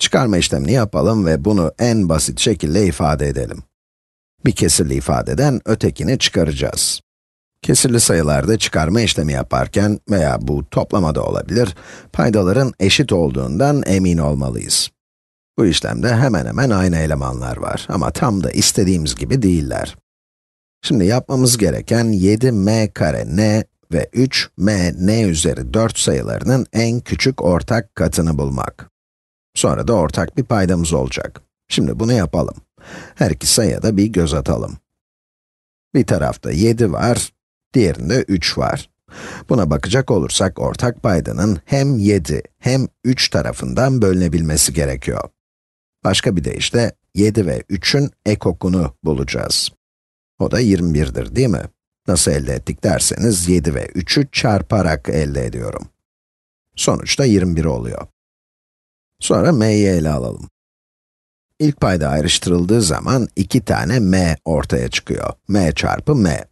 Çıkarma işlemini yapalım ve bunu en basit şekilde ifade edelim. Bir kesirli ifadeden ötekini çıkaracağız. Kesirli sayılarda çıkarma işlemi yaparken veya bu toplamada olabilir, paydaların eşit olduğundan emin olmalıyız. Bu işlemde hemen hemen aynı elemanlar var ama tam da istediğimiz gibi değiller. Şimdi yapmamız gereken 7m kare n ve 3m n üzeri 4 sayılarının en küçük ortak katını bulmak. Sonra da ortak bir paydamız olacak. Şimdi bunu yapalım. Her iki sayıya da bir göz atalım. Bir tarafta 7 var, diğerinde 3 var. Buna bakacak olursak ortak paydanın hem 7 hem 3 tarafından bölünebilmesi gerekiyor. Başka bir deyişle 7 ve 3'ün ekokunu bulacağız. O da 21'dir değil mi? Nasıl elde ettik derseniz 7 ve 3'ü çarparak elde ediyorum. Sonuçta 21 oluyor. Sonra m'yi ele alalım. İlk payda ayrıştırıldığı zaman iki tane m ortaya çıkıyor. m çarpı m.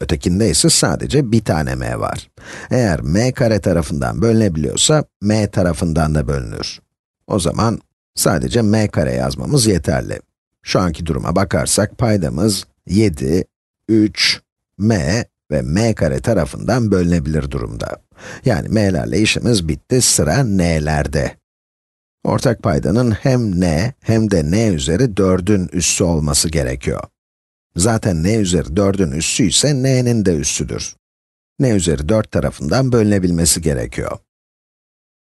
Ötekinde ise sadece bir tane m var. Eğer m kare tarafından bölünebiliyorsa, m tarafından da bölünür. O zaman sadece m kare yazmamız yeterli. Şu anki duruma bakarsak paydamız 7, 3, m ve m kare tarafından bölünebilir durumda. Yani m'lerle işimiz bitti, sıra n'lerde. Ortak paydanın hem n hem de n üzeri 4'ün üssü olması gerekiyor. Zaten n üzeri 4'ün üssü ise n'nin de üssüdür. n üzeri 4 tarafından bölünebilmesi gerekiyor.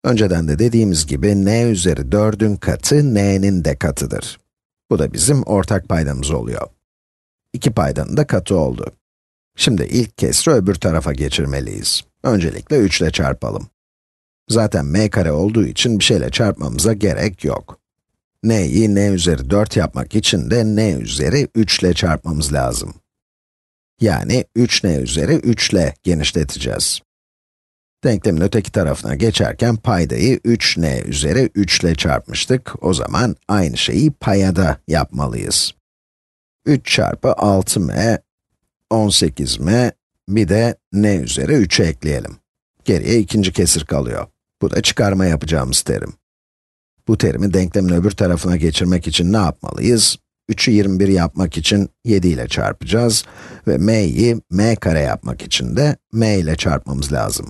Önceden de dediğimiz gibi n üzeri 4'ün katı n'nin de katıdır. Bu da bizim ortak paydamız oluyor. İki paydanın da katı oldu. Şimdi ilk kesri öbür tarafa geçirmeliyiz. Öncelikle 3 ile çarpalım. Zaten m kare olduğu için bir şeyle çarpmamıza gerek yok. n'yi n üzeri 4 yapmak için de n üzeri 3 ile çarpmamız lazım. Yani 3n üzeri 3 ile genişleteceğiz. Denklemin öteki tarafına geçerken paydayı 3n üzeri 3 ile çarpmıştık. O zaman aynı şeyi payada yapmalıyız. 3 çarpı 6m, 18m, bir de n üzeri 3'ü ekleyelim. Geriye ikinci kesir kalıyor. Bu da çıkarma yapacağımız terim. Bu terimi denklemin öbür tarafına geçirmek için ne yapmalıyız? 3'ü 21 yapmak için 7 ile çarpacağız ve m'yi m kare yapmak için de m ile çarpmamız lazım.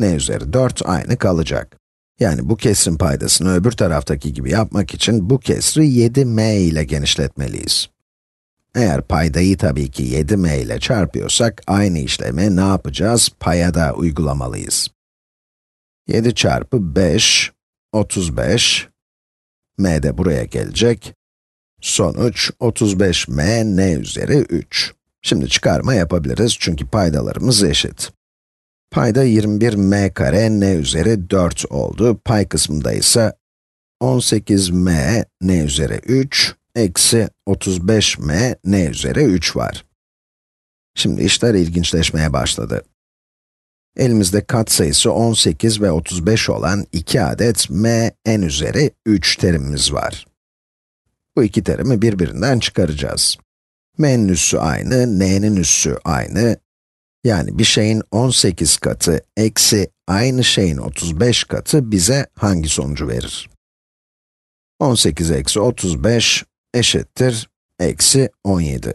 n üzeri 4 aynı kalacak. Yani bu kesrin paydasını öbür taraftaki gibi yapmak için bu kesri 7m ile genişletmeliyiz. Eğer paydayı tabii ki 7m ile çarpıyorsak, aynı işlemi ne yapacağız? Payada uygulamalıyız. 7 çarpı 5, 35. m de buraya gelecek. Sonuç 35m n üzeri 3. Şimdi çıkarma yapabiliriz çünkü paydalarımız eşit. Payda 21m kare n üzeri 4 oldu. Pay kısmında ise 18m n üzeri 3 eksi 35m n üzeri 3 var. Şimdi işler ilginçleşmeye başladı. Elimizde katsayısı 18 ve 35 olan iki adet m n üzeri 3 terimimiz var. Bu iki terimi birbirinden çıkaracağız. m'nin üssü aynı, n'nin üssü aynı. Yani bir şeyin 18 katı eksi aynı şeyin 35 katı bize hangi sonucu verir? 18 eksi 35 eşittir eksi 17.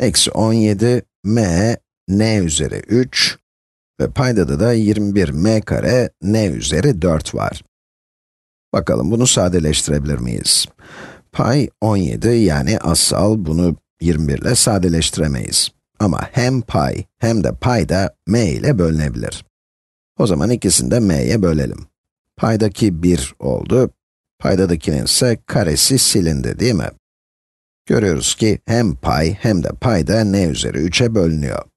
Eksi 17 m n üzeri 3 ve paydada da 21m kare n üzeri 4 var. Bakalım bunu sadeleştirebilir miyiz? Pay 17 yani asal bunu 21 ile sadeleştiremeyiz. Ama hem pay hem de payda m ile bölünebilir. O zaman ikisini de m'ye bölelim. Paydaki 1 oldu, paydadakinin ise karesi silindi değil mi? Görüyoruz ki hem pay hem de payda n üzeri 3'e bölünüyor.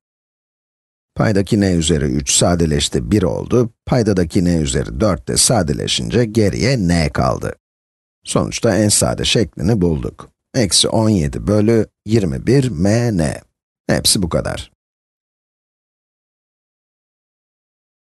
Paydaki n üzeri 3 sadeleşti 1 oldu, paydadaki n üzeri 4 de sadeleşince geriye n kaldı. Sonuçta en sade şeklini bulduk. Eksi 17 bölü 21 m n. Hepsi bu kadar.